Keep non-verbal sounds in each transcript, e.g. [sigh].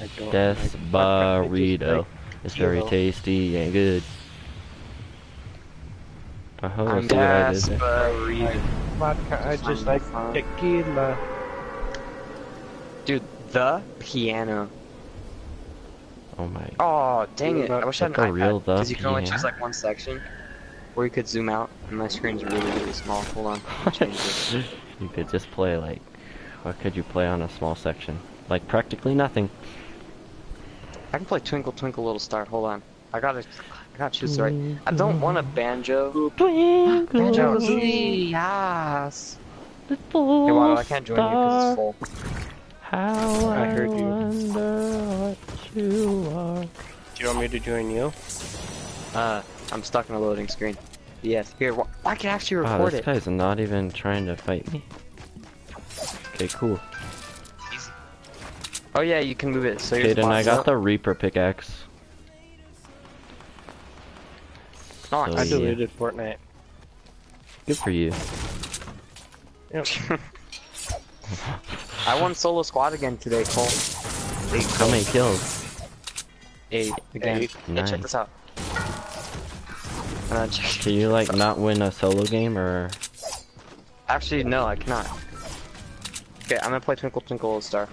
I don't Death like- I just burrito. It's very tasty and good. Oh, I'm see what I did there. Vodka, I just like tequila. Dude, the piano. Oh my. Oh, dang it. I wish I had an a real iPad. Because you can only piano. choose like one section. Or you could zoom out. And my screen's really, really small. Hold on. I'll [laughs] change it. You could just play like, what could you play on a small section? Like practically nothing. I can play Twinkle Twinkle Little Star. Hold on. I gotta, I gotta choose the right. I don't want a banjo. Twinkle, Banjo, little yes. Hey, Waddle, I can't join you because it's full. How I I, heard you. wonder what you are. Do you want me to join you? Uh, I'm stuck in a loading screen. Yes. Here, I can actually Wow, record this it. This guy's not even trying to fight me. Okay, cool. Oh yeah, you can move it. So your Okay, then I got up. the Reaper pickaxe. Nice. So I yeah. deleted Fortnite. Good for you. Yep. [laughs] I won solo squad again today, Cole. How many kills? Eight again. Eight. Hey, Nice. check this out. Uh, check. Can you like not win a solo game or? Actually, no, I cannot. Okay, I'm gonna play Twinkle Twinkle Little Star.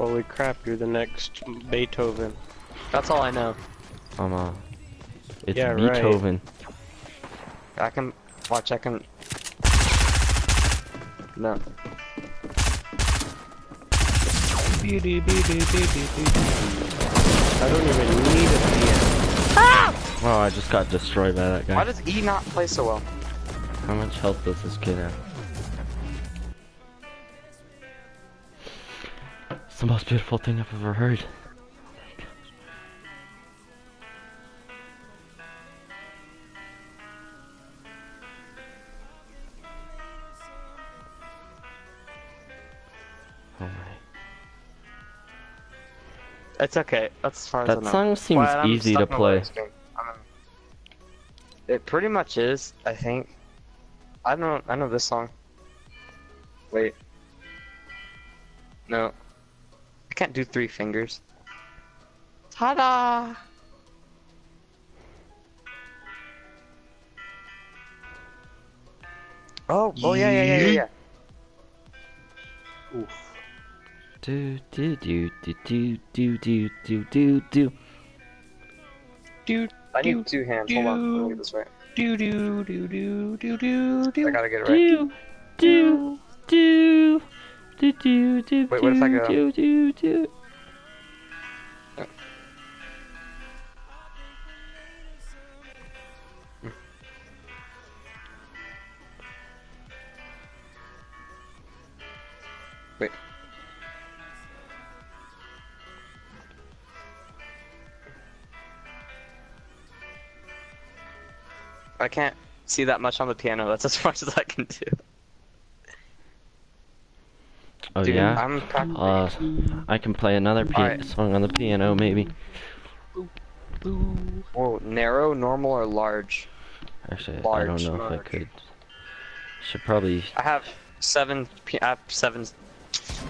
Holy crap, you're the next Beethoven. That's all I know. Um, uh, it's Yeah, right. Beethoven. I can watch. I can. No. Beauty, beauty, beauty, beauty. I don't even need a piano. Oh, I just got destroyed by that guy. Why does E not play so well? How much health does this kid have? The most beautiful thing I've ever heard. Oh my. It's okay. That's far as That song seems easy to play. loading screen. I'm in- It pretty much is, I think. I know. I know this song. Wait. No. I can't do three fingers. Ta-da! Oh, oh yeah, yeah, yeah, yeah, yeah. Oof. Do do do do do do do do do do. Dude, I need two hands. Hold on, let me get this right. do, do, do, do, do, do, do. I gotta get it right. Do do do do do do Wait, what if I go- do do do. Wait. I can't see that much on the piano. That's as [laughs] much as I can do. Oh Dude, yeah. I'm practicing. Uh, I can play another pi- Alright. song on the piano maybe. Whoa, narrow, normal, or large? Actually, I don't know if I could. Should probably. I have seven. P- I have seven.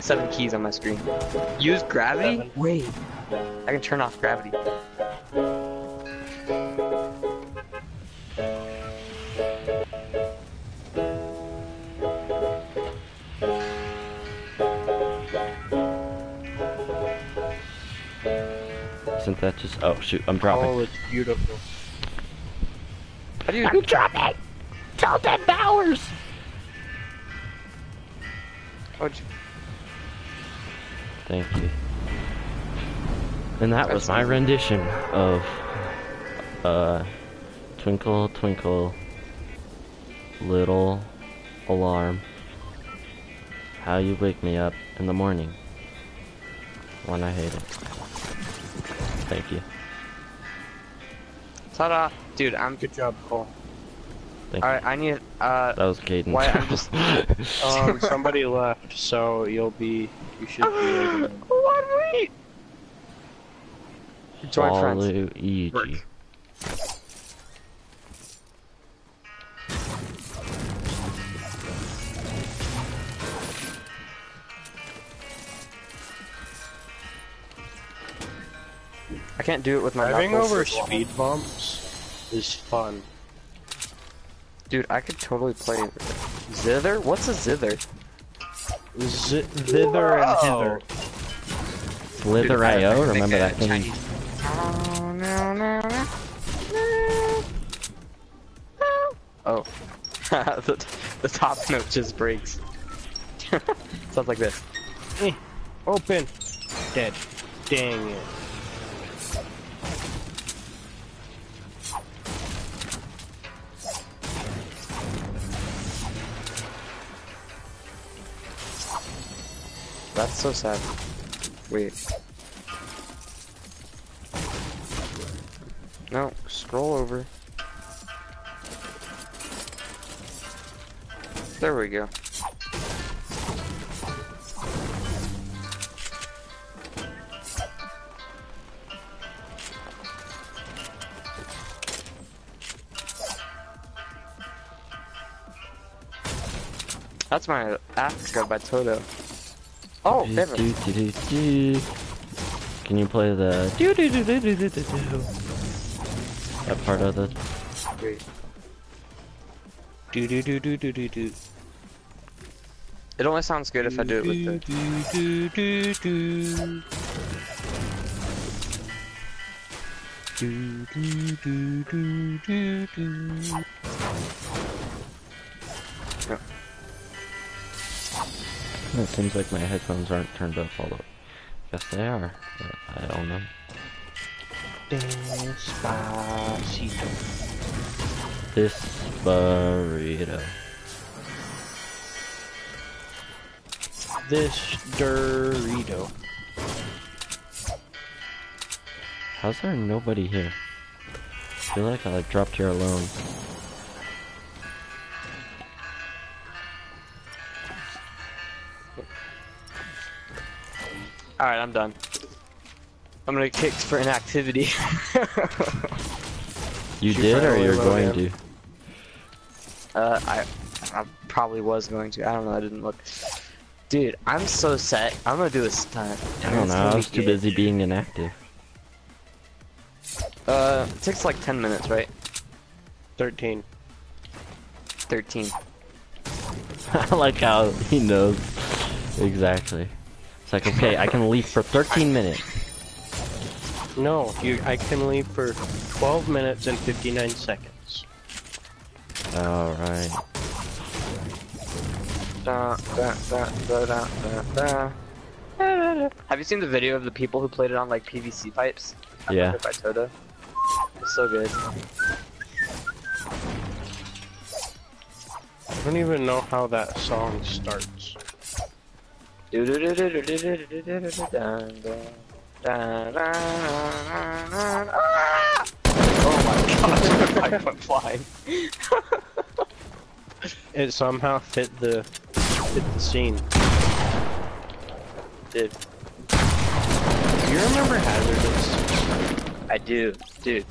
Seven keys on my screen. Use gravity. Seven. Wait. I can turn off gravity. Isn't that just? Oh shoot! I'm dropping. Oh, it's beautiful. How do you? I'm dropping. Tell ten Bowers. How'd you- Thank you. And that was my rendition of uh Twinkle Twinkle Little Alarm. How you wake me up in the morning when I hate it. Thank you. Ta-da! Dude, I'm. Good job, Cole. Thank Alright, I need. Uh. That was Caden. Why, I'm just- [laughs] Um, somebody left, so you'll be. You should be. able to- [laughs] What wait? Join friends. Luigi. Work. Can't do it with my Driving knuckles. over speed bumps is fun. Dude, I could totally play zither. What's a zither? Z thither and hither. Slither IO, remember that thing? Chinese. [laughs] Oh, [laughs] the, the top note just breaks. [laughs] Sounds like this. Eh, open. Dead. Dang it. That's so sad. Wait. No, scroll over. There we go. That's my Africa by Toto. Oh, Do, do, do, do, do. Can you play the do do do do do do do do? That part of the Do do do do do do do. It only sounds good if I do it with the. do do do do. Do do do do do It seems like my headphones aren't turned up, although yes they are. But I don't know. Despacito. This burrito. This Dorito. How's there nobody here? I feel like I like dropped here alone. Alright, I'm done. I'm gonna get kicked for inactivity. [laughs] You Should did, or you're going in. to? uh, I, I probably was going to. I don't know. I didn't look. Dude, I'm so set. I'm gonna do this time. I don't know. I was too busy being inactive. Uh, it takes like 10 minutes, right? 13. 13. [laughs] I like how he knows exactly. It's like, okay, I can leave for 13 minutes. No, you. I can leave for 12 minutes and 59 seconds. All right. Da, da, da, da, da, da, da. Have you seen the video of the people who played it on like PVC pipes? Yeah. By Toto. It's so good. I don't even know how that song starts. Oh my god, I went flying. It somehow fit the fit the scene. Dude, Do you remember Hazardous? I do, dude.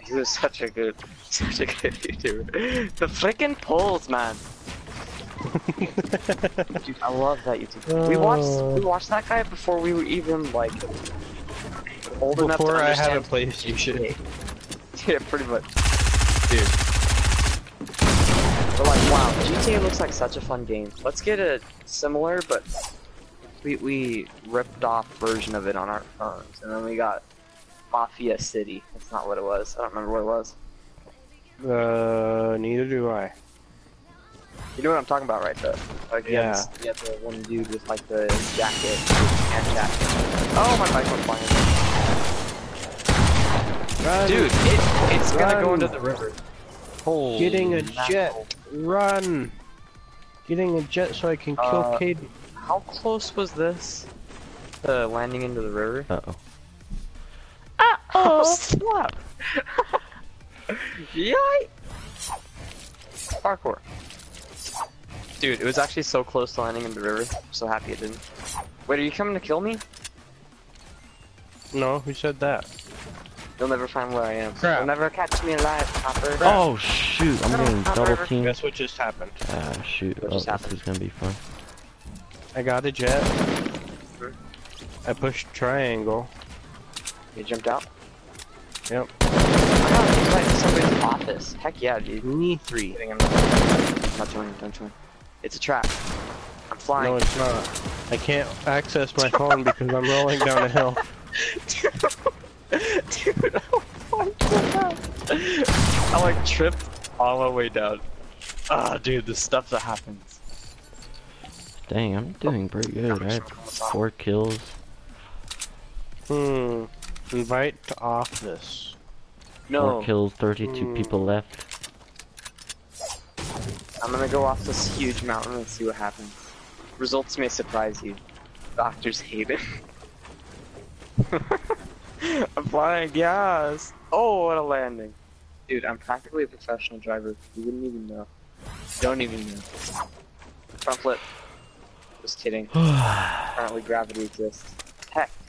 He was such a good, [laughs] such a good YouTuber. The freaking poles, man. Dude, I love that YouTube. We watched, we watched that guy before we were even like old enough to Before I had a understand PlayStation. [laughs] Yeah, pretty much. Dude. We're like, wow, GTA looks like such a fun game. Let's get a similar, but we, we ripped off version of it on our phones. And then we got Mafia City. That's not what it was. I don't remember what it was. Uh, neither do I. You know what I'm talking about, right? The, like, you Yeah. have You have the one dude with like the jacket, and jacket. Oh, my bike went flying. Run, Dude, it, it's gonna go into the river. Holy getting a mackerel. jet. Run. Getting a jet so I can kill Uh, Caden. How close was this? The landing into the river? Uh oh. Oh, slap! Yikes! Parkour. Dude, it was actually so close to landing in the river. I'm so happy it didn't. Wait, are you coming to kill me? No, who said that? You'll never find where I am. Crap. You'll never catch me alive, Hopper. Oh shoot! I'm getting double teamed. Guess what just happened? Ah shoot! What Oh, just this happened? is gonna be fun. I got a jet. I pushed triangle. You jumped out? Yep. I got invited to somebody's office. Heck yeah, dude. Me three. Kidding, I'm not, not joining, don't join. It's a trap. I'm flying. No, it's not. I can't access my phone because I'm rolling down a hill. [laughs] [laughs] Dude, oh my god. I like tripped all the way down. Ah, dude, the stuff that happens. Dang, I'm doing pretty good. I have four kills. Hmm. Invite to office. No. Four No, kills, 32 Hmm. people left. I'm gonna go off this huge mountain and see what happens. Results may surprise you. Doctors hate it. [laughs] I'm flying, yes! Oh, what a landing. Dude, I'm practically a professional driver. You wouldn't even know. Don't even know. Front flip. Just kidding. [sighs] Apparently gravity exists. Heck,